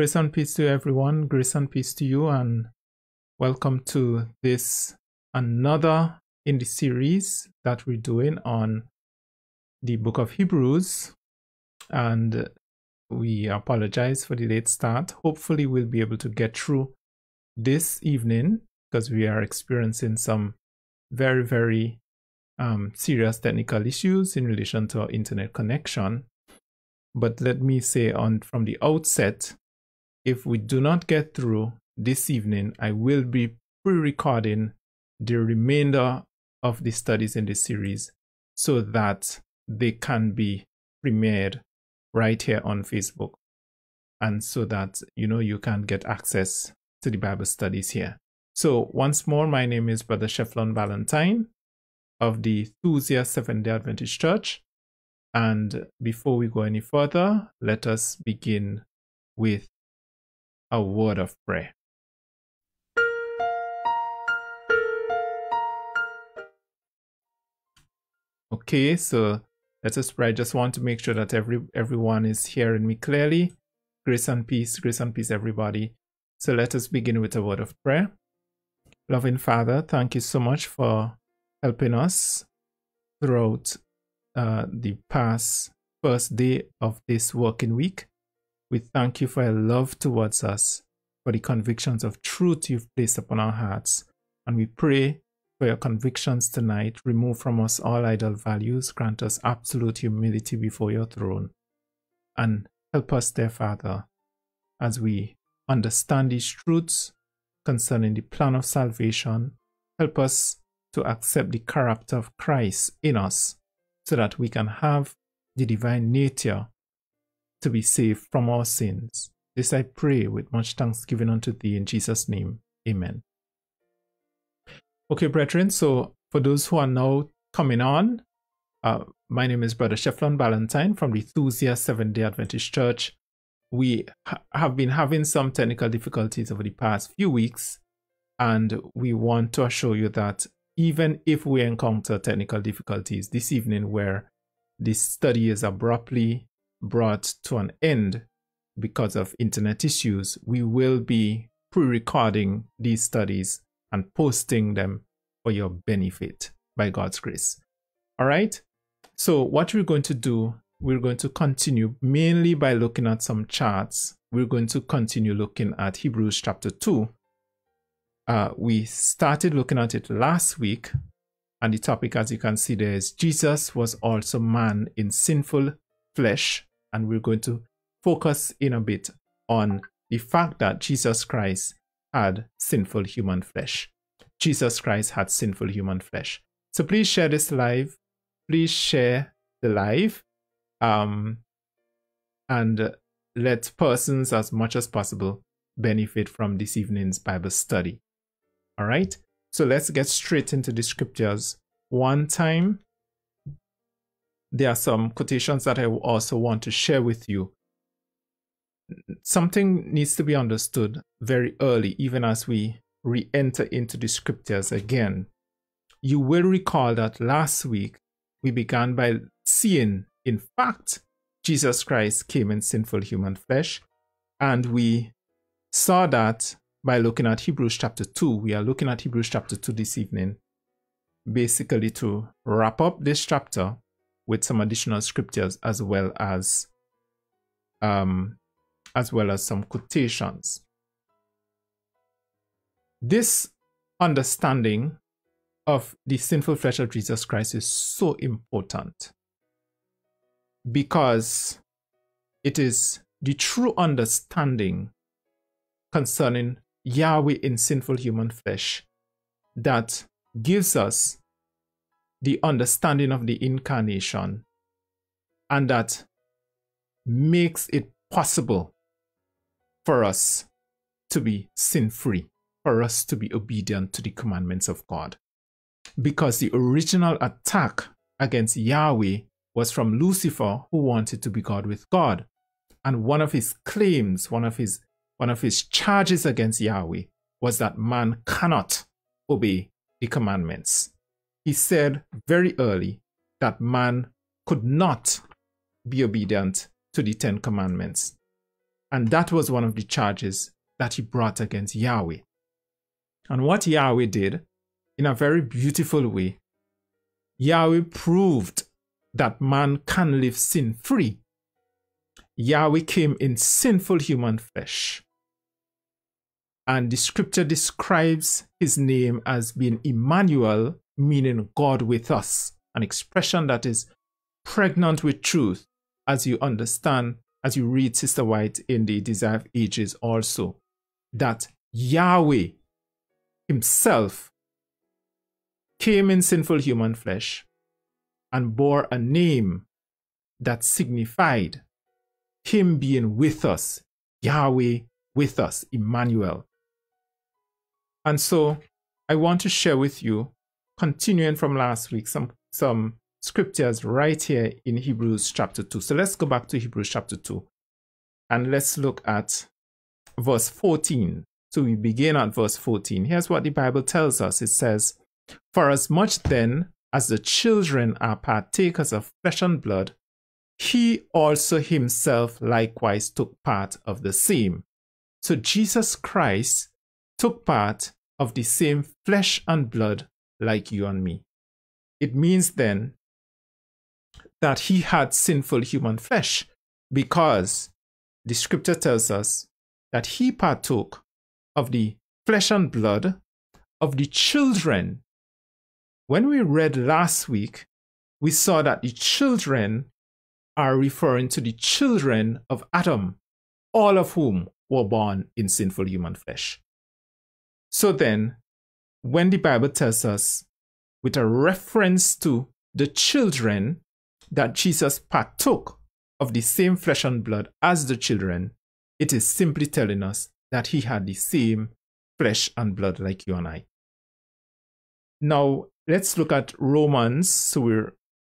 Grace and peace to everyone. Grace and peace to you, and welcome to this another in the series that we're doing on the book of Hebrews. And we apologize for the late start. Hopefully, we'll be able to get through this evening because we are experiencing some very, very um, serious technical issues in relation to our internet connection. But let me say on from the outset, if we do not get through this evening, I will be pre-recording the remainder of the studies in the series so that they can be premiered right here on Facebook. And so that you know you can get access to the Bible studies here. So once more, my name is Brother Shefflon Valentine of the Thusia Seventh day Adventist Church. And before we go any further, let us begin with a word of prayer. Okay, so let us pray. I just want to make sure that every everyone is hearing me clearly. Grace and peace, grace and peace, everybody. So let us begin with a word of prayer. Loving Father, thank you so much for helping us throughout uh, the past first day of this working week. We thank you for your love towards us, for the convictions of truth you've placed upon our hearts. And we pray for your convictions tonight. Remove from us all idle values. Grant us absolute humility before your throne. And help us, dear Father, as we understand these truths concerning the plan of salvation. Help us to accept the character of Christ in us so that we can have the divine nature to be saved from our sins. This I pray with much thanksgiving unto thee in Jesus' name. Amen. Okay, brethren, so for those who are now coming on, uh, my name is Brother Shefflon Valentine from the Thusia Seventh day Adventist Church. We ha- have been having some technical difficulties over the past few weeks, and we want to assure you that even if we encounter technical difficulties this evening where this study is abruptly brought to an end because of internet issues, we will be pre recording these studies and posting them for your benefit by God's grace. All right. So, what we're going to do, we're going to continue mainly by looking at some charts. We're going to continue looking at Hebrews chapter 2. Uh, we started looking at it last week, and the topic, as you can see, there is Jesus was also man in sinful flesh and we're going to focus in a bit on the fact that Jesus Christ had sinful human flesh. Jesus Christ had sinful human flesh. So please share this live. Please share the live. Um, and let persons as much as possible benefit from this evening's Bible study. All right. So let's get straight into the scriptures. One time, there are some quotations that I also want to share with you. Something needs to be understood very early, even as we re enter into the scriptures again. You will recall that last week we began by seeing, in fact, Jesus Christ came in sinful human flesh, and we saw that by looking at Hebrews chapter 2. We are looking at Hebrews chapter 2 this evening, basically to wrap up this chapter with some additional scriptures as well as um, as well as some quotations. This understanding of the sinful flesh of Jesus Christ is so important because it is the true understanding concerning Yahweh in sinful human flesh that gives us the understanding of the incarnation and that makes it possible for us to be sin free, for us to be obedient to the commandments of God. Because the original attack against Yahweh was from Lucifer, who wanted to be God with God. And one of his claims, one of his, one of his charges against Yahweh was that man cannot obey the commandments he said very early that man could not be obedient to the Ten Commandments. And that was one of the charges that he brought against Yahweh. And what Yahweh did, in a very beautiful way, Yahweh proved that man can live sin free. Yahweh came in sinful human flesh. And the scripture describes his name as being Emmanuel, meaning God with us, an expression that is pregnant with truth as you understand, as you read Sister White in the Desire of Ages also, that Yahweh himself came in sinful human flesh and bore a name that signified him being with us, Yahweh with us, Emmanuel. And so I want to share with you, continuing from last week, some, some scriptures right here in Hebrews chapter 2. So let's go back to Hebrews chapter 2 and let's look at verse 14. So we begin at verse 14. Here's what the Bible tells us it says, For as much then as the children are partakers of flesh and blood, he also himself likewise took part of the same. So Jesus Christ took part of the same flesh and blood like you and me. It means then that he had sinful human flesh because the scripture tells us that he partook of the flesh and blood of the children. When we read last week, we saw that the children are referring to the children of Adam, all of whom were born in sinful human flesh. So then, when the Bible tells us, with a reference to the children, that Jesus partook of the same flesh and blood as the children, it is simply telling us that he had the same flesh and blood like you and I. Now, let's look at Romans. So we're